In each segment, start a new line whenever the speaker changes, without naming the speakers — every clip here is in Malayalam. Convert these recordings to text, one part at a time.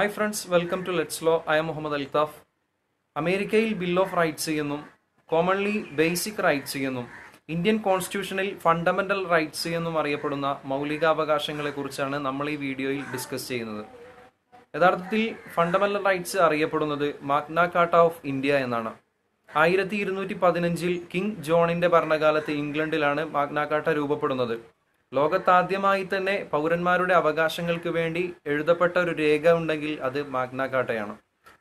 Hi friends welcome to let's law I'm Muhammad Altaf അമേരിക്കയിൽ ബിൽ ഓഫ് റൈറ്റ്സ് എന്നും കോമൺലി ബേസിക് റൈറ്റ്സ് എന്നും ഇന്ത്യൻ കോൺസ്റ്റിറ്റ്യൂഷനിൽ ഫണ്ടമെന്റൽ റൈറ്റ്സ് എന്നും അറിയപ്പെടുന്ന മൗലികാവകാശങ്ങളെ കുറിച്ചാണ് നമ്മൾ ഈ വീഡിയോയിൽ ഡിസ്കസ് ചെയ്യുന്നത്. യഥാർത്ഥത്തിൽ ഫണ്ടമെന്റൽ റൈറ്റ്സ് അറിയപ്പെടുന്നത് മാഗ്ന കാർട്ട ഓഫ് ഇന്ത്യ എന്നാണ്. ആയിരത്തി ഇരുന്നൂറ്റി പതിനഞ്ചിൽ കിങ് ജോണിന്റെ ഭരണകാലത്ത് ഇംഗ്ലണ്ടിലാണ് മാഗ്ന രൂപപ്പെടുന്നത്. ലോകത്താദ്യമായി തന്നെ പൗരന്മാരുടെ അവകാശങ്ങൾക്ക് വേണ്ടി എഴുതപ്പെട്ട ഒരു രേഖ ഉണ്ടെങ്കിൽ അത് മാഗ്ന കാർട്ടയാണ്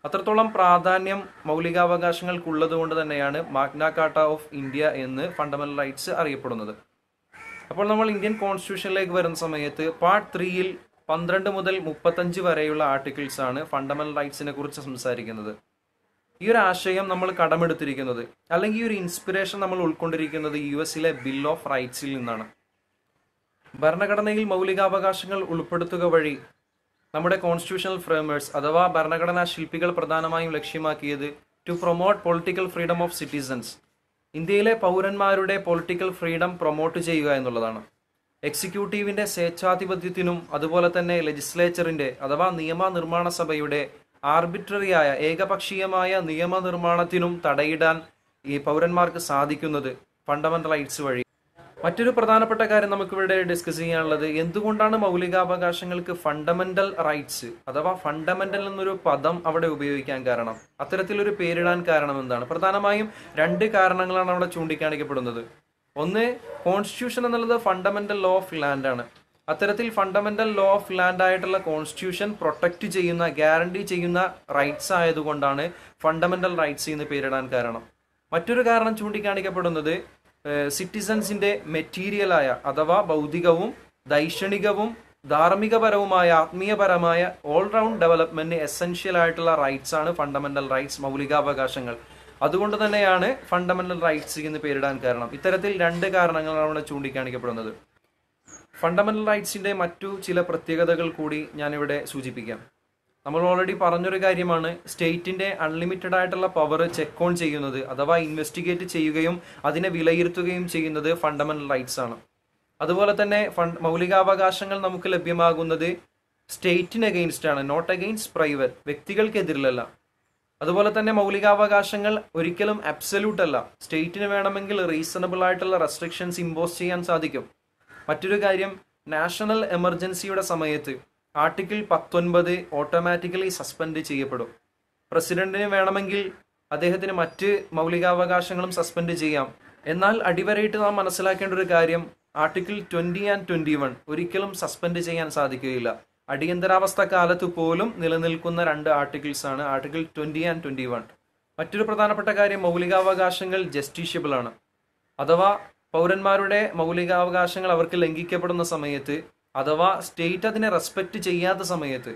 അത്രത്തോളം പ്രാധാന്യം മൗലികാവകാശങ്ങൾക്കുള്ളത് കൊണ്ട് തന്നെയാണ് മാഗ്ന കാർട്ട ഓഫ് ഇന്ത്യ എന്ന് ഫണ്ടമെന്റൽ റൈറ്റ്സ് അറിയപ്പെടുന്നത്. അപ്പോൾ നമ്മൾ ഇന്ത്യൻ കോൺസ്റ്റിറ്റ്യൂഷനിലേക്ക് വരുന്ന സമയത്ത് പാർട്ട് ത്രീയിൽ പന്ത്രണ്ട് മുതൽ മുപ്പത്തഞ്ച് വരെയുള്ള ആർട്ടിക്കിൾസ് ആണ് ഫണ്ടമെന്റൽ റൈറ്റ്സിനെ കുറിച്ച് സംസാരിക്കുന്നത്. ഈ ഒരു ആശയം നമ്മൾ കടമെടുത്തിരിക്കുന്നത് അല്ലെങ്കിൽ ഈ ഒരു ഇൻസ്പിറേഷൻ നമ്മൾ ഉൾക്കൊണ്ടിരിക്കുന്നത് യു എസിലെ ബിൽ ഓഫ് റൈറ്റ്സിൽ നിന്നാണ്. ഭരണഘടനയിൽ മൗലികാവകാശങ്ങൾ ഉൾപ്പെടുത്തുക വഴി നമ്മുടെ കോൺസ്റ്റിറ്റ്യൂഷണൽ ഫ്രെയിമേഴ്സ് അഥവാ ഭരണഘടനാ ശില്പികൾ പ്രധാനമായും ലക്ഷ്യമാക്കിയത് to promote political freedom of citizens ഇന്ത്യയിലെ പൗരന്മാരുടെ പൊളിറ്റിക്കൽ ഫ്രീഡം പ്രൊമോട്ട് ചെയ്യുക എന്നുള്ളതാണ്. എക്സിക്യൂട്ടീവിന്റെ സ്വേച്ഛാധിപത്യത്തിനും അതുപോലെ തന്നെ ലെജിസ്ലേച്ചറിന്റെ അഥവാ നിയമനിർമ്മാണ സഭയുടെ ആർബിട്രറിയായ ഏകപക്ഷീയമായ നിയമനിർമ്മാണത്തിനും തടയിടാൻ ഈ പൗരന്മാർക്ക് സാധിക്കുന്നത് ഫണ്ടമെന്റൽ റൈറ്റ്സ് വഴി. മറ്റൊരു പ്രധാനപ്പെട്ട കാര്യം നമുക്കിവിടെ ഡിസ്കസ് ചെയ്യാനുള്ളത് എന്തുകൊണ്ടാണ് മൗലികാവകാശങ്ങൾക്ക് ഫണ്ടമെന്റൽ റൈറ്റ്സ് അഥവാ ഫണ്ടമെന്റൽ എന്നൊരു പദം അവിടെ ഉപയോഗിക്കാൻ കാരണം? അത്തരത്തിലൊരു പേരിടാൻ കാരണം എന്താണ്? പ്രധാനമായും രണ്ട് കാരണങ്ങളാണ് അവിടെ ചൂണ്ടിക്കാണിക്കപ്പെടുന്നത്. ഒന്ന് കോൺസ്റ്റിറ്റ്യൂഷൻ എന്നുള്ളത് ഫണ്ടമെന്റൽ ലോ ഓഫ് ലാൻഡ് ആണ്. അത്തരത്തിൽ ഫണ്ടമെന്റൽ ലോ ഓഫ് ലാൻഡ് ആയിട്ടുള്ള കോൺസ്റ്റിറ്റ്യൂഷൻ പ്രൊട്ടക്ട് ചെയ്യുന്ന ഗ്യാരണ്ടി ചെയ്യുന്ന റൈറ്റ്സ് ആയതുകൊണ്ടാണ് ഫണ്ടമെന്റൽ റൈറ്റ്സ് എന്ന് പേരിടാൻ കാരണം. മറ്റൊരു കാരണം ചൂണ്ടിക്കാണിക്കപ്പെടുന്നത് സിറ്റിസൺസിന്റെ മെറ്റീരിയലായ അഥവാ ഭൗതികവും ദൈക്ഷണികവും ധാർമ്മികപരവുമായ ആത്മീയപരമായ ഓൾറൗണ്ട് ഡെവലപ്മെന്റ് എസെൻഷ്യൽ ആയിട്ടുള്ള റൈറ്റ്സ് ആണ് ഫണ്ടമെന്റൽ റൈറ്റ്സ് മൗലികാവകാശങ്ങൾ. അതുകൊണ്ട് തന്നെയാണ് ഫണ്ടമെന്റൽ റൈറ്റ്സ് എന്ന് പേരിടാൻ കാരണം. ഇത്തരത്തിൽ രണ്ട് കാരണങ്ങളാണ് അവിടെ ചൂണ്ടിക്കാണിക്കപ്പെടുന്നത്. ഫണ്ടമെന്റൽ റൈറ്റ്സിന്റെ മറ്റു ചില പ്രത്യേകതകൾ കൂടി ഞാനിവിടെ സൂചിപ്പിക്കാം. നമ്മൾ ഓൾറെഡി പറഞ്ഞൊരു കാര്യമാണ്. സ്റ്റേറ്റിന്റെ അൺലിമിറ്റഡ് ആയിട്ടുള്ള പവർ ചെക്ക് ഓൺ ചെയ്യുന്നത് അഥവാ ഇൻവെസ്റ്റിഗേറ്റ് ചെയ്യുകയും അതിനെ വിലയിരുത്തുകയും ചെയ്യുന്നത് ഫണ്ടമെന്റൽ റൈറ്റ്സ് ആണ്. അതുപോലെ തന്നെ മൗലികാവകാശങ്ങൾ നമുക്ക് ലഭ്യമാകുന്നത് സ്റ്റേറ്റിന് അഗെയിൻസ്റ്റ് ആണ് നോട്ട് അഗെയിൻസ്റ്റ് പ്രൈവറ്റ് വ്യക്തികൾക്കെതിരിലല്ല. അതുപോലെ തന്നെ മൗലികാവകാശങ്ങൾ ഒരിക്കലും അബ്സല്യൂട്ട് അല്ല. സ്റ്റേറ്റിന് വേണമെങ്കിൽ റീസണബിൾ ആയിട്ടുള്ള റെസ്ട്രിക്ഷൻസ് ഇമ്പോസ് ചെയ്യാൻ സാധിക്കും. മറ്റൊരു കാര്യം നാഷണൽ എമർജൻസിയുടെ സമയത്ത് ആർട്ടിക്കിൾ പത്തൊൻപത് ഓട്ടോമാറ്റിക്കലി സസ്പെൻഡ് ചെയ്യപ്പെടും. പ്രസിഡന്റിന് വേണമെങ്കിൽ അദ്ദേഹത്തിന് മറ്റ് മൗലികാവകാശങ്ങളും സസ്പെൻഡ് ചെയ്യാം. എന്നാൽ അടിവരയിട്ട് നാം മനസ്സിലാക്കേണ്ട ഒരു കാര്യം article twenty and twenty one ഒരിക്കലും സസ്പെൻഡ് ചെയ്യാൻ സാധിക്കുകയില്ല. അടിയന്തരാവസ്ഥ കാലത്ത് പോലും നിലനിൽക്കുന്ന രണ്ട് ആർട്ടിക്കിൾസ് ആണ് article twenty and twenty one. മറ്റൊരു പ്രധാനപ്പെട്ട കാര്യം മൗലികാവകാശങ്ങൾ ജസ്റ്റിഷ്യബിൾ ആണ്. അഥവാ പൗരന്മാരുടെ മൗലികാവകാശങ്ങൾ അവർക്ക് ലംഘിക്കപ്പെടുന്ന സമയത്ത് അഥവാ സ്റ്റേറ്റ് അതിനെ റെസ്പെക്ട് ചെയ്യാത്ത സമയത്ത്.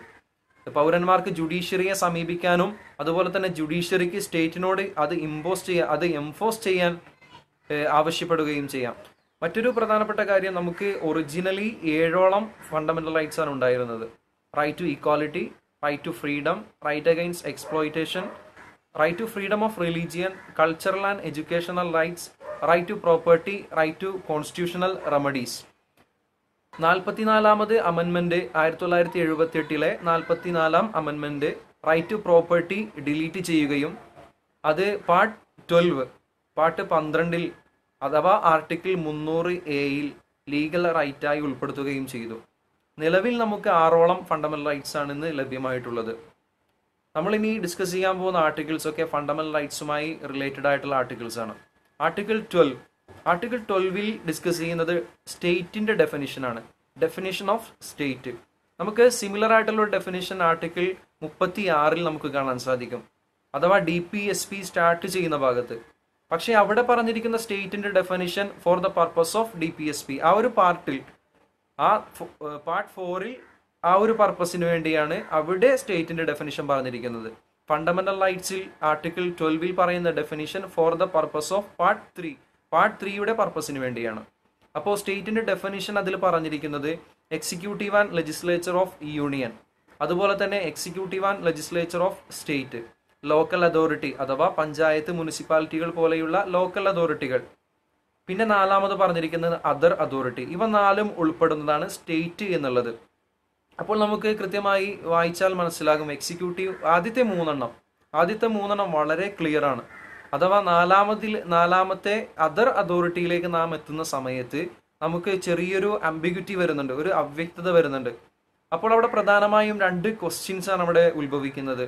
പൗരന്മാർക്ക് ജുഡീഷ്യറിയെ സമീപിക്കാനും അതുപോലെ തന്നെ ജുഡീഷ്യറിക്ക് സ്റ്റേറ്റിനോട് അത് ഇമ്പോസ് ചെയ്യാൻ അത് എംഫോസ് ചെയ്യാൻ ആവശ്യപ്പെടുകയും ചെയ്യാം. മറ്റൊരു പ്രധാനപ്പെട്ട കാര്യം നമുക്ക് ഒറിജിനലി ഏഴോളം ഫണ്ടമെന്റൽ റൈറ്റ്സ് ആണ് ഉണ്ടായിരുന്നത്. Right to equality right to freedom right against exploitation right to freedom of religion cultural and educational rights right to property right to constitutional remedies നാൽപ്പത്തിനാലാമത് അമെൻമെന്റ് ആയിരത്തി തൊള്ളായിരത്തി എഴുപത്തി എട്ടിലെ നാൽപ്പത്തിനാലാം അമെൻമെന്റ് റൈറ്റ് ടു പ്രോപ്പർട്ടി ഡിലീറ്റ് ചെയ്യുകയും അത് പാർട്ട് ട്വൽവ് പാർട്ട് പന്ത്രണ്ടിൽ അഥവാ ആർട്ടിക്കിൾ മുന്നൂറ് എയിൽ ലീഗൽ റൈറ്റായി ഉൾപ്പെടുത്തുകയും ചെയ്തു. നിലവിൽ നമുക്ക് ആറോളം ഫണ്ടമെന്റൽ റൈറ്റ്സ് ആണ് ഇന്ന് ലഭ്യമായിട്ടുള്ളത്. നമ്മൾ ഇനി ഡിസ്കസ് ചെയ്യാൻ പോകുന്ന ആർട്ടിക്കിൾസ് ഒക്കെ ഫണ്ടമെന്റൽ റൈറ്റ്സുമായി റിലേറ്റഡ് ആയിട്ടുള്ള ആർട്ടിക്കിൾസ് ആണ്. ആർട്ടിക്കിൾ ട്വൽവ് ആർട്ടിക്കിൾ ട്വൽവിൽ ഡിസ്കസ് ചെയ്യുന്നത് സ്റ്റേറ്റിന്റെ ഡെഫിനിഷൻ ആണ്. ഡെഫിനിഷൻ ഓഫ് സ്റ്റേറ്റ് നമുക്ക് സിമിലർ ആയിട്ടുള്ള ഡെഫിനിഷൻ ആർട്ടിക്കിൾ മുപ്പത്തി ആറിൽ നമുക്ക് കാണാൻ സാധിക്കും. അഥവാ D P S P start ചെയ്യുന്ന ഭാഗത്ത്. പക്ഷേ അവിടെ പറഞ്ഞിരിക്കുന്ന സ്റ്റേറ്റിന്റെ definition for the purpose of D P S P ആ ഒരു പാർട്ടിൽ ആ പാർട്ട് ഫോറിൽ ആ ഒരു പർപ്പസിന് വേണ്ടിയാണ് അവിടെ സ്റ്റേറ്റിന്റെ ഡെഫിനിഷൻ പറഞ്ഞിരിക്കുന്നത്. ഫണ്ടമെന്റൽ റൈറ്റ്സിൽ ആർട്ടിക്കിൾ ട്വൽവിൽ പറയുന്ന definition for the purpose of part three part ത്രീയുടെ പർപ്പസിന് വേണ്ടിയാണ്. അപ്പോൾ സ്റ്റേറ്റിന്റെ ഡെഫിനിഷൻ അതിൽ പറഞ്ഞിരിക്കുന്നത് executive and legislature of union അതുപോലെ തന്നെ executive and legislature of state local authority അഥവാ പഞ്ചായത്ത് മുനിസിപ്പാലിറ്റികൾ പോലെയുള്ള ലോക്കൽ അതോറിറ്റികൾ പിന്നെ നാലാമത് പറഞ്ഞിരിക്കുന്നത് അതർ അതോറിറ്റി ഇവ നാലും ഉൾപ്പെടുന്നതാണ് സ്റ്റേറ്റ് എന്നുള്ളത്. അപ്പോൾ നമുക്ക് കൃത്യമായി വായിച്ചാൽ മനസ്സിലാകും എക്സിക്യൂട്ടീവ് ആദ്യത്തെ മൂന്നെണ്ണം. ആദ്യത്തെ മൂന്നെണ്ണം വളരെ ക്ലിയർ ആണ്. അഥവാ നാലാമതിൽ നാലാമത്തെ അതർ അതോറിറ്റിയിലേക്ക് നാം എത്തുന്ന സമയത്ത് നമുക്ക് ചെറിയൊരു അംബിഗ്യൂറ്റി വരുന്നുണ്ട് ഒരു അവ്യക്തത വരുന്നുണ്ട്. അപ്പോൾ അവിടെ പ്രധാനമായും രണ്ട് ക്വസ്റ്റ്യൻസ് ആണ് അവിടെ ഉത്ഭവിക്കുന്നത്.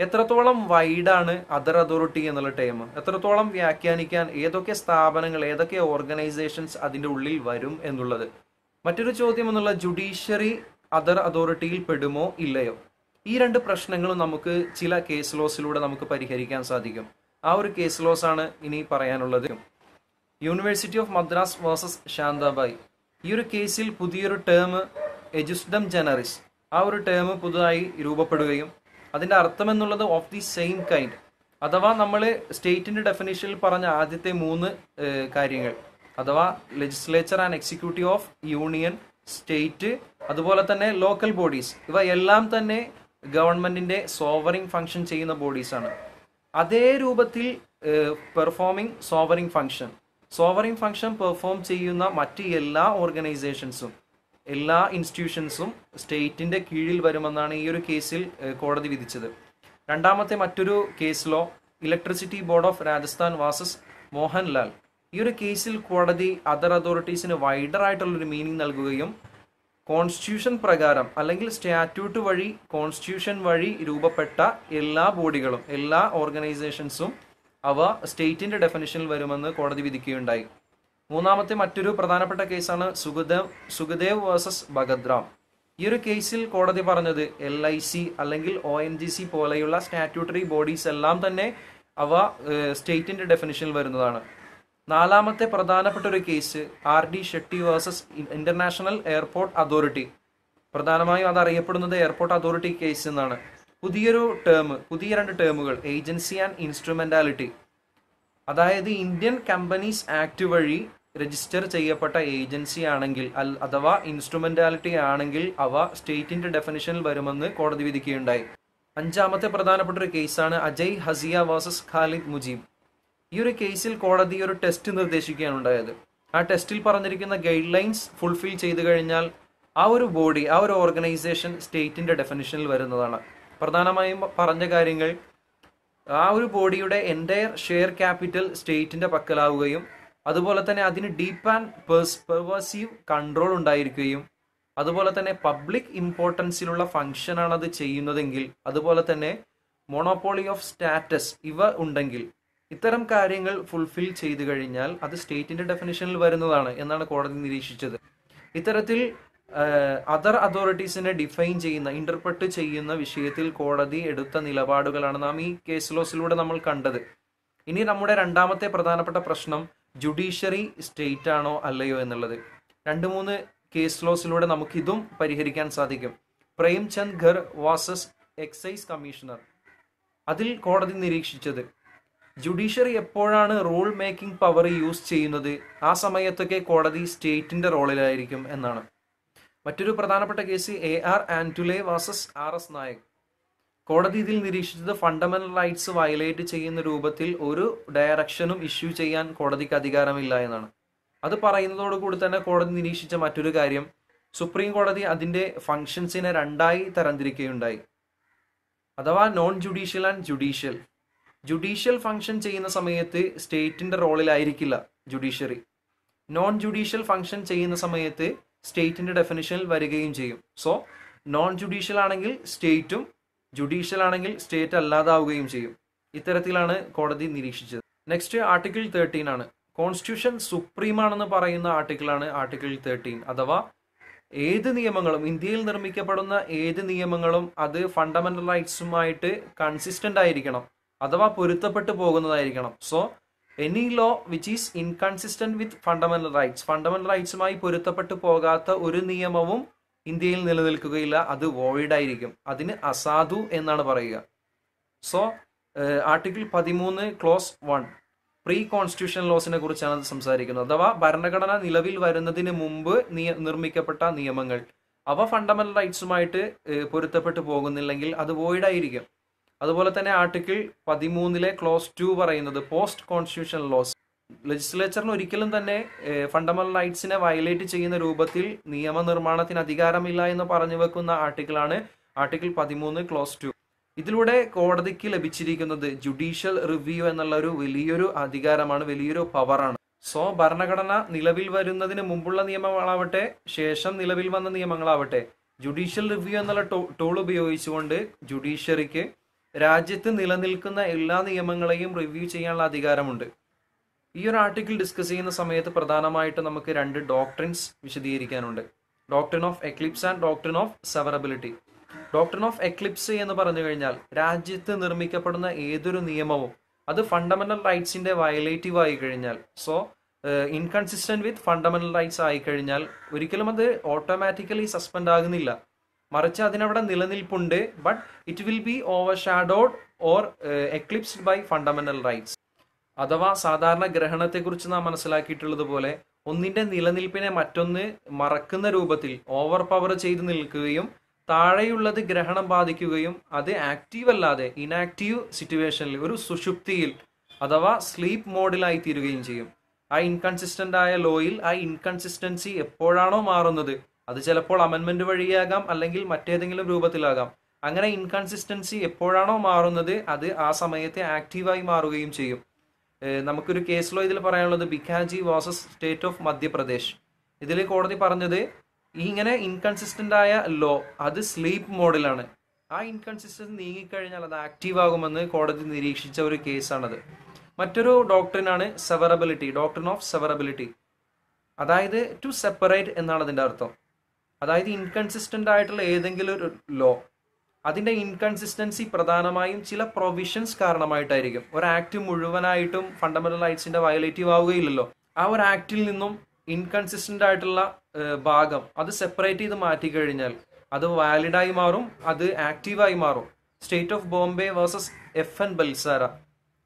എത്രത്തോളം വൈഡാണ് അതർ അതോറിറ്റി എന്നുള്ള ടൈം എത്രത്തോളം വ്യാഖ്യാനിക്കാൻ ഏതൊക്കെ സ്ഥാപനങ്ങൾ ഏതൊക്കെ ഓർഗനൈസേഷൻസ് അതിന്റെ ഉള്ളിൽ വരും എന്നുള്ളത്? മറ്റൊരു ചോദ്യം എന്നുള്ള ജുഡീഷ്യറി അതർ അതോറിറ്റിയിൽ പെടുമോ ഇല്ലയോ? ഈ രണ്ട് പ്രശ്നങ്ങളും നമുക്ക് ചില കേസ് ലോസിലൂടെ നമുക്ക് പരിഹരിക്കാൻ സാധിക്കും. ആ ഒരു കേസ് ലോസ് ആണ് ഇനി പറയാനുള്ളത്. University of Madras versus Shantabai ഈ ഒരു കേസിൽ പുതിയൊരു ടേം എജുസ്ഡം ജനറിസ് ആ ഒരു ടേം പുതുതായി രൂപപ്പെടുകയും അതിന്റെ അർത്ഥം എന്നുള്ളത് ഓഫ് ദി സെയിം കൈൻഡ് അഥവാ നമ്മൾ സ്റ്റേറ്റിന്റെ ഡെഫിനേഷനിൽ പറഞ്ഞ ആദ്യത്തെ മൂന്ന് കാര്യങ്ങൾ. അഥവാ legislature and executive of union state അതുപോലെ തന്നെ ലോക്കൽ ബോഡീസ് ഇവ എല്ലാം തന്നെ ഗവൺമെന്റിന്റെ സോവറിങ് ഫങ്ഷൻ ചെയ്യുന്ന ബോഡീസാണ് അതേ രൂപത്തിൽ performing sovereign function sovereign function perform ചെയ്യുന്ന മറ്റ് എല്ലാ ഓർഗനൈസേഷൻസും എല്ലാ ഇൻസ്റ്റിറ്റ്യൂഷൻസും സ്റ്റേറ്റിന്റെ കീഴിൽ വരുമെന്നാണ് ഈ ഒരു കേസിൽ കോടതി വിധിച്ചത്. രണ്ടാമത്തെ മറ്റൊരു കേസിലോ electricity board of Rajasthan versus Mohanlal ഈ ഒരു കേസിൽ കോടതി അതർ അതോറിറ്റീസിന് വൈഡർ ആയിട്ടുള്ളൊരു മീനിങ് നൽകുകയും കോൺസ്റ്റിറ്റ്യൂഷൻ പ്രകാരം അല്ലെങ്കിൽ സ്റ്റാറ്റ്യൂട്ട് വഴി കോൺസ്റ്റിറ്റ്യൂഷൻ വഴി രൂപപ്പെട്ട എല്ലാ ബോഡികളും എല്ലാ ഓർഗനൈസേഷൻസും അവ സ്റ്റേറ്റിന്റെ ഡെഫിനിഷനിൽ വരുമെന്ന് കോടതി വിധിക്കുകയുണ്ടായി. മൂന്നാമത്തെ മറ്റൊരു പ്രധാനപ്പെട്ട കേസാണ് സുഖദേവ് സുഖദേവ് വേഴ്സസ് ഭഗദ്രാം. ഈ ഒരു കേസിൽ കോടതി പറഞ്ഞത് എൽ ഐ സി അല്ലെങ്കിൽ ഒ എൻ ജി സി പോലെയുള്ള സ്റ്റാറ്റ്യൂട്ടറി ബോഡീസ് എല്ലാം തന്നെ അവ സ്റ്റേറ്റിന്റെ ഡെഫിനിഷനിൽ വരുന്നതാണ്. നാലാമത്തെ പ്രധാനപ്പെട്ട ഒരു case R D Shetty versus international airport authority. പ്രധാനമായും അത് അറിയപ്പെടുന്നത് എയർപോർട്ട് അതോറിറ്റി കേസ് എന്നാണ്. പുതിയൊരു ടേം പുതിയ രണ്ട് ടേമുകൾ ഏജൻസി ആൻഡ് ഇൻസ്ട്രുമെന്റാലിറ്റി അതായത് ഇന്ത്യൻ കമ്പനീസ് ആക്ട് വഴി രജിസ്റ്റർ ചെയ്യപ്പെട്ട ഏജൻസി ആണെങ്കിൽ അൽ- അഥവാ ഇൻസ്ട്രുമെന്റാലിറ്റി ആണെങ്കിൽ അവ സ്റ്റേറ്റിന്റെ ഡെഫിനിഷനിൽ വരുമെന്ന് കോടതി വിധിക്കുകയുണ്ടായി. അഞ്ചാമത്തെ പ്രധാനപ്പെട്ട ഒരു കേസാണ് അജയ് ഹസിയ വേഴ്സസ് ഖാലിദ് മുജീബ്. ഈ ഒരു കേസിൽ കോടതി ഒരു ടെസ്റ്റ് നിർദ്ദേശിക്കുകയാണ് ഉണ്ടായത് ആ ടെസ്റ്റിൽ പറഞ്ഞിരിക്കുന്ന ഗൈഡ് ലൈൻസ് ഫുൾഫിൽ ചെയ്തു കഴിഞ്ഞാൽ ആ ഒരു ബോഡി ആ ഒരു ഓർഗനൈസേഷൻ സ്റ്റേറ്റിന്റെ ഡെഫിനിഷനിൽ വരുന്നതാണ്. പ്രധാനമായും പറഞ്ഞ കാര്യങ്ങൾ ആ ഒരു ബോഡിയുടെ എന്റയർ ഷെയർ ക്യാപിറ്റൽ സ്റ്റേറ്റിന്റെ പക്കലാവുകയും അതുപോലെ തന്നെ അതിന് ഡീപ്പ് ആൻഡ് പേഴ്സ് പെർവേസീവ് കൺട്രോൾ ഉണ്ടായിരിക്കുകയും അതുപോലെ തന്നെ പബ്ലിക് ഇമ്പോർട്ടൻസിലുള്ള ഫങ്ഷനാണ് അത് ചെയ്യുന്നതെങ്കിൽ അതുപോലെ തന്നെ മോണോപോളി ഓഫ് സ്റ്റാറ്റസ് ഇവ ഉണ്ടെങ്കിൽ ഇത്തരം കാര്യങ്ങൾ ഫുൾഫിൽ ചെയ്തു കഴിഞ്ഞാൽ അത് സ്റ്റേറ്റിന്റെ ഡെഫിനിഷനിൽ വരുന്നതാണ് എന്നാണ് കോടതി നിരീക്ഷിച്ചത്. ഇത്തരത്തിൽ അതർ അതോറിറ്റീസിനെ ഡിഫൈൻ ചെയ്യുന്ന ഇന്റർപ്രട്ട് ചെയ്യുന്ന വിഷയത്തിൽ കോടതി എടുത്ത നിലപാടുകളാണ് നാം ഈ കേസ് ലോസിലൂടെ നമ്മൾ കണ്ടത്. ഇനി നമ്മുടെ രണ്ടാമത്തെ പ്രധാനപ്പെട്ട പ്രശ്നം ജുഡീഷ്യറി സ്റ്റേറ്റ് ആണോ അല്ലയോ എന്നുള്ളത്. രണ്ട് മൂന്ന് കേസ് ലോസിലൂടെ നമുക്കിതും പരിഹരിക്കാൻ സാധിക്കും. Premchand Garg versus excise commissioner. അതിൽ കോടതി നിരീക്ഷിച്ചത് ജുഡീഷ്യറി എപ്പോഴാണ് റൂൾ മേക്കിംഗ് പവർ യൂസ് ചെയ്യുന്നത്? ആ സമയത്തൊക്കെ കോടതി സ്റ്റേറ്റിന്റെ റോളിലായിരിക്കും എന്നാണ്. മറ്റൊരു പ്രധാനപ്പെട്ട case A R Antulay versus R S Nayak. കോടതി ഇതിൽ നിരീക്ഷിച്ചത് ഫണ്ടമെന്റൽ റൈറ്റ്സ് വയലേറ്റ് ചെയ്യുന്ന രൂപത്തിൽ ഒരു ഡയറക്ഷനും ഇഷ്യൂ ചെയ്യാൻ കോടതിക്ക് അധികാരമില്ല എന്നാണ്. അത് പറയുന്നതോടുകൂടി തന്നെ കോടതി നിരീക്ഷിച്ച മറ്റൊരു കാര്യം സുപ്രീം കോടതി അതിന്റെ ഫങ്ഷൻസിനെ രണ്ടായി തരംതിരിക്കുകയുണ്ടായി. അഥവാ non judicial and judicial judicial function ചെയ്യുന്ന സമയത്ത് സ്റ്റേറ്റിന്റെ റോളിലായിരിക്കില്ല ജുഡീഷ്യറി. നോൺ ജുഡീഷ്യൽ ഫങ്ഷൻ ചെയ്യുന്ന സമയത്ത് സ്റ്റേറ്റിന്റെ ഡെഫിനിഷനിൽ വരികയും ചെയ്യും. സോ നോൺ ജുഡീഷ്യൽ ആണെങ്കിൽ സ്റ്റേറ്റും ജുഡീഷ്യൽ ആണെങ്കിൽ സ്റ്റേറ്റ് അല്ലാതാവുകയും ചെയ്യും. ഇത്തരത്തിലാണ് കോടതി നിരീക്ഷിച്ചത്. നെക്സ്റ്റ് ആർട്ടിക്കിൾ തേർട്ടീൻ ആണ്. കോൺസ്റ്റിറ്റ്യൂഷൻ സുപ്രീമാണെന്ന് പറയുന്ന ആർട്ടിക്കിളാണ് ആർട്ടിക്കിൾ തേർട്ടീൻ. അഥവാ ഏത് നിയമങ്ങളും ഇന്ത്യയിൽ നിർമ്മിക്കപ്പെടുന്ന ഏത് നിയമങ്ങളും അത് ഫണ്ടമെന്റൽ റൈറ്റ്സുമായിട്ട് കൺസിസ്റ്റന്റ് ആയിരിക്കണം. അഥവാ പൊരുത്തപ്പെട്ടു പോകുന്നതായിരിക്കണം. So any law which is inconsistent with fundamental rights fundamental റൈറ്റ്സുമായി പൊരുത്തപ്പെട്ടു പോകാത്ത ഒരു നിയമവും ഇന്ത്യയിൽ നിലനിൽക്കുകയില്ല. അത് വോയിഡ് ആയിരിക്കും. അതിന് അസാധു എന്നാണ് പറയുക. സോ ആർട്ടിക്കിൾ പതിമൂന്ന് ക്ലോസ് വൺ പ്രീ കോൺസ്റ്റിറ്റ്യൂഷൻ ലോസിനെ കുറിച്ചാണ് സംസാരിക്കുന്നത്. അഥവാ ഭരണഘടന നിലവിൽ വരുന്നതിന് മുമ്പ് നിർമ്മിക്കപ്പെട്ട നിയമങ്ങൾ. അവ ഫണ്ടമെന്റൽ റൈറ്റ്സുമായിട്ട് പൊരുത്തപ്പെട്ടു പോകുന്നില്ലെങ്കിൽ അത് വോയിഡ് ആയിരിക്കും. അതുപോലെ തന്നെ ആർട്ടിക്കിൾ പതിമൂന്നിലെ ക്ലോസ് ടു പറയുന്നത് പോസ്റ്റ് കോൺസ്റ്റിറ്റ്യൂഷൻ ലോസ് ലെജിസ്ലേച്ചറിന് ഒരിക്കലും തന്നെ ഫണ്ടമെന്റൽ റൈറ്റ്സിനെ വയലേറ്റ് ചെയ്യുന്ന രൂപത്തിൽ നിയമനിർമ്മാണത്തിന് അധികാരമില്ല എന്ന് പറഞ്ഞു വെക്കുന്ന ആർട്ടിക്കിളാണ് ആർട്ടിക്കിൾ പതിമൂന്ന് ക്ലോസ് ടു. ഇതിലൂടെ കോടതിക്ക് ലഭിച്ചിരിക്കുന്നത് ജുഡീഷ്യൽ റിവ്യൂ എന്നുള്ള ഒരു വലിയൊരു അധികാരമാണ് വലിയൊരു പവറാണ് സോ ഭരണഘടന നിലവിൽ വരുന്നതിന് മുമ്പുള്ള നിയമങ്ങളാവട്ടെ ശേഷം നിലവിൽ വന്ന നിയമങ്ങളാവട്ടെ ജുഡീഷ്യൽ റിവ്യൂ എന്നുള്ള ടൂൾ ഉപയോഗിച്ചുകൊണ്ട് ജുഡീഷ്യറിക്ക് രാജ്യത്ത് നിലനിൽക്കുന്ന എല്ലാ നിയമങ്ങളെയും റിവ്യൂ ചെയ്യാനുള്ള അധികാരമുണ്ട്. ഈ ഒരു ആർട്ടിക്കിൾ ഡിസ്കസ് ചെയ്യുന്ന സമയത്ത് പ്രധാനമായിട്ട് നമുക്ക് രണ്ട് doctrines വിശദീകരിക്കാനുണ്ട്. Doctrine of eclipse and doctrine of severability doctrine of eclipse എന്ന് പറഞ്ഞു കഴിഞ്ഞാൽ രാജ്യത്ത് നിർമ്മിക്കപ്പെടുന്ന ഏതൊരു നിയമവും അത് ഫണ്ടമെന്റൽ റൈറ്റ്സിന്റെ വയലേറ്റീവ് ആയി കഴിഞ്ഞാൽ so inconsistent with fundamental rights ആയി കഴിഞ്ഞാൽ ഒരിക്കലും അത് ഓട്ടോമാറ്റിക്കലി സസ്പെൻഡ് ആകുന്നില്ല. മറിച്ച് അതിനവിടെ നിലനിൽപ്പുണ്ട് but it will be overshadowed or eclipsed by fundamental rights അഥവാ സാധാരണ ഗ്രഹണത്തെക്കുറിച്ച് നാം മനസ്സിലാക്കിയിട്ടുള്ളത് പോലെ നിലനിൽപ്പിനെ മറ്റൊന്ന് മറക്കുന്ന രൂപത്തിൽ ഓവർ പവർ ചെയ്ത് നിൽക്കുകയും താഴെയുള്ളത് ഗ്രഹണം ബാധിക്കുകയും അത് ആക്റ്റീവ് അല്ലാതെ ഇനാക്റ്റീവ് സിറ്റുവേഷനിൽ ഒരു സുഷുപ്തിയിൽ അഥവാ സ്ലീപ്പ് മോഡിലായി തീരുകയും ചെയ്യും. ആ ഇൻകൺസിസ്റ്റന്റ് ആയ ലോയിൽ ആ ഇൻകൺസിസ്റ്റൻസി എപ്പോഴാണോ മാറുന്നത് അത് ചിലപ്പോൾ അമെന്മെന്റ് വഴിയാകാം അല്ലെങ്കിൽ മറ്റേതെങ്കിലും രൂപത്തിലാകാം. അങ്ങനെ ഇൻകൺസിസ്റ്റൻസി എപ്പോഴാണോ മാറുന്നത് അത് ആ സമയത്തെ ആക്റ്റീവായി മാറുകയും ചെയ്യും. നമുക്കൊരു കേസിലോ ഇതിൽ പറയാനുള്ളത് Bhikhaji versus state of Madhya Pradesh ഇതിൽ കോടതി പറഞ്ഞത് ഇങ്ങനെ ഇൻകൺസിസ്റ്റന്റ് ആയ ലോ അത് സ്ലീപ്പ് മോഡിലാണ് ആ ഇൻകൺസിസ്റ്റൻസ് നീങ്ങിക്കഴിഞ്ഞാൽ അത് ആക്റ്റീവ് ആകുമെന്ന് കോടതി നിരീക്ഷിച്ച ഒരു കേസാണത് മറ്റൊരു ഡോക്ടറിനാണ് സെവറബിലിറ്റി ഡോക്ടറിൻ ഓഫ് സെവറബിലിറ്റി അതായത് ടു സെപ്പറേറ്റ് എന്നാണ് അതിന്റെ അർത്ഥം. അതായത് ഇൻകൺസിസ്റ്റന്റ് ആയിട്ടുള്ള ഏതെങ്കിലും ഒരു ലോ അതിന്റെ ഇൻകൺസിസ്റ്റൻസി പ്രധാനമായും ചില പ്രൊവിഷൻസ് കാരണമായിട്ടായിരിക്കും. ഒരു ആക്ട് മുഴുവനായിട്ടും ഫണ്ടമെന്റൽ റൈറ്റ്സിന്റെ വയലേറ്റീവ് ആവുകയില്ലല്ലോ. ആ ഒരു ആക്ടിൽ നിന്നും ഇൻകൺസിസ്റ്റന്റ് ആയിട്ടുള്ള ഭാഗം അത് സെപ്പറേറ്റ് ചെയ്ത് മാറ്റി കഴിഞ്ഞാൽ അത് വാലിഡായി മാറും അത് ആക്റ്റീവായി മാറും. State of Bombay versus F N Balsara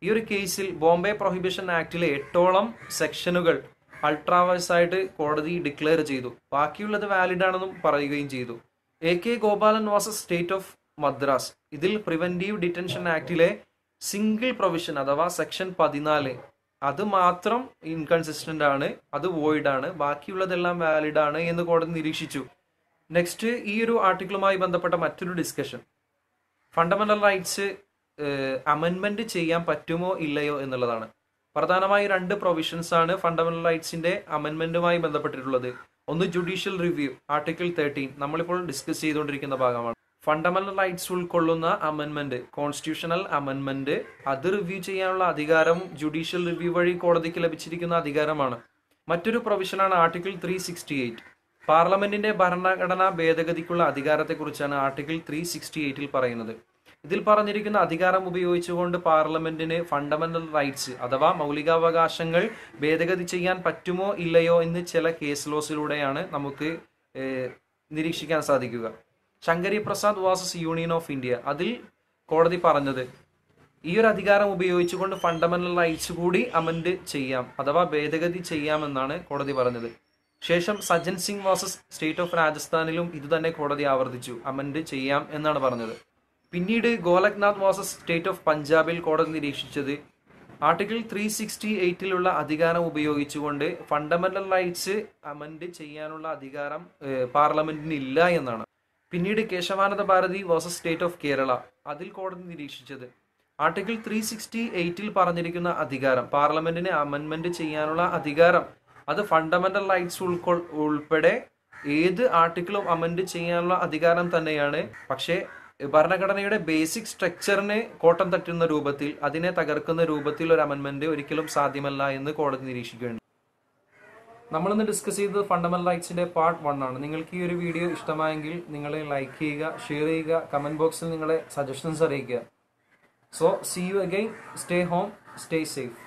ഈ ഒരു കേസിൽ ബോംബെ പ്രൊഹിബിഷൻ ആക്ടിലെ എട്ടോളം സെക്ഷനുകൾ അൾട്രാവൈസ് ആയിട്ട് കോടതി ഡിക്ലെയർ ചെയ്തു. ബാക്കിയുള്ളത് വാലിഡ് ആണെന്നും പറയുകയും ചെയ്തു. A K Gopalan versus state of Madras. ഇതിൽ പ്രിവെന്റീവ് ഡിറ്റൻഷൻ ആക്ടിലെ സിംഗിൾ പ്രൊവിഷൻ അഥവാ സെക്ഷൻ പതിനാല്. അത് മാത്രം ഇൻകൺസിസ്റ്റന്റ് ആണ് അത് വോയിഡ് ആണ് ബാക്കിയുള്ളതെല്ലാം വാലിഡ് ആണ് എന്ന് കോടതി നിരീക്ഷിച്ചു. നെക്സ്റ്റ് ഈ ഒരു ആർട്ടിക്കിളുമായി ബന്ധപ്പെട്ട മറ്റൊരു ഡിസ്കഷൻ ഫണ്ടമെന്റൽ റൈറ്റ്സ് അമെൻമെന്റ് ചെയ്യാൻ പറ്റുമോ ഇല്ലയോ എന്നുള്ളതാണ്. പ്രധാനമായി രണ്ട് പ്രൊവിഷൻസ് ആണ് ഫണ്ടമെന്റൽ റൈറ്റ്സിന്റെ അമെന്മെന്റുമായി ബന്ധപ്പെട്ടിട്ടുള്ളത്. ഒന്ന് ജുഡീഷ്യൽ റിവ്യൂ ആർട്ടിക്കിൾ തേർട്ടീൻ നമ്മളിപ്പോൾ ഡിസ്കസ് ചെയ്തുകൊണ്ടിരിക്കുന്ന ഭാഗമാണ്. ഫണ്ടമെന്റൽ റൈറ്റ്സ് ഉൾക്കൊള്ളുന്ന അമെന്മെന്റ് കോൺസ്റ്റിറ്റ്യൂഷണൽ അമെന്മെന്റ് അത് റിവ്യൂ ചെയ്യാനുള്ള അധികാരം ജുഡീഷ്യൽ റിവ്യൂ വഴി കോടതിക്ക് ലഭിച്ചിരിക്കുന്ന അധികാരമാണ്. മറ്റൊരു പ്രൊവിഷനാണ് ആർട്ടിക്കിൾ ത്രീ സിക്സ്റ്റി എയ്റ്റ് പാർലമെന്റിന്റെ ഭരണഘടനാ ഭേദഗതിക്കുള്ള അധികാരത്തെക്കുറിച്ചാണ് ആർട്ടിക്കിൾ ത്രീ സിക്സ്റ്റി എയ്റ്റിൽ പറയുന്നത്. ഇതിൽ പറഞ്ഞിരിക്കുന്ന അധികാരം ഉപയോഗിച്ചുകൊണ്ട് പാർലമെന്റിന് ഫണ്ടമെന്റൽ റൈറ്റ്സ് അഥവാ മൗലികാവകാശങ്ങൾ ഭേദഗതി ചെയ്യാൻ പറ്റുമോ ഇല്ലയോ എന്ന് ചില കേസ് ലോസിലൂടെയാണ് നമുക്ക് നിരീക്ഷിക്കാൻ സാധിക്കുക. Shankari Prasad versus union of India. അതിൽ കോടതി പറഞ്ഞത് ഈ ഒരു അധികാരം ഉപയോഗിച്ചുകൊണ്ട് ഫണ്ടമെന്റൽ റൈറ്റ്സ് കൂടി അമെൻഡ് ചെയ്യാം അഥവാ ഭേദഗതി ചെയ്യാമെന്നാണ് കോടതി പറഞ്ഞത്. ശേഷം Sajjan Singh versus state of രാജസ്ഥാനിലും ഇതുതന്നെ കോടതി ആവർത്തിച്ചു അമെൻഡ് ചെയ്യാം എന്നാണ് പറഞ്ഞത്. പിന്നീട് ഗോലക്നാഥ് വാസസ് സ്റ്റേറ്റ് ഓഫ് പഞ്ചാബിൽ കോടതി നിരീക്ഷിച്ചത്. ആർട്ടിക്കിൾ ത്രീ സിക്സ്റ്റി എയ്റ്റിലുള്ള അധികാരം ഉപയോഗിച്ചുകൊണ്ട് ഫണ്ടമെന്റൽ റൈറ്റ്സ് അമെൻഡ് ചെയ്യാനുള്ള അധികാരം പാർലമെന്റിന് ഇല്ല എന്നാണ്. പിന്നീട് Kesavananda Bharati versus state of Kerala അതിൽ കോടതി നിരീക്ഷിച്ചത്. ആർട്ടിക്കിൾ ത്രീ സിക്സ്റ്റി എയ്റ്റിൽ പറഞ്ഞിരിക്കുന്ന അധികാരം പാർലമെന്റിന് അമെൻമെന്റ് ചെയ്യാനുള്ള അധികാരം അത് ഫണ്ടമെന്റൽ റൈറ്റ്സ് ഉൾക്കൊ ഉൾപ്പെടെ ഏത് ആർട്ടിക്കിളും അമെൻഡ് ചെയ്യാനുള്ള അധികാരം തന്നെയാണ്. പക്ഷേ ഭരണഘടനയുടെ ബേസിക് സ്ട്രക്ചറിനെ കോട്ടം തട്ടുന്ന രൂപത്തിൽ അതിനെ തകർക്കുന്ന രൂപത്തിൽ ഒരു അമെൻമെന്റ് ഒരിക്കലും സാധ്യമല്ല എന്ന് കോടതി നിരീക്ഷിക്കുകയുണ്ട് നമ്മളിന്ന് ഡിസ്കസ് ചെയ്തത് ഫണ്ടമെന്റൽ റൈറ്റ്സിന്റെ പാർട്ട് വൺ ആണ്. നിങ്ങൾക്ക് ഈ ഒരു വീഡിയോ ഇഷ്ടമായെങ്കിൽ നിങ്ങളെ ലൈക്ക് ചെയ്യുക ഷെയർ ചെയ്യുക കമന്റ് ബോക്സിൽ നിങ്ങളെ സജഷൻസ് അറിയിക്കുക. So see you again stay home stay safe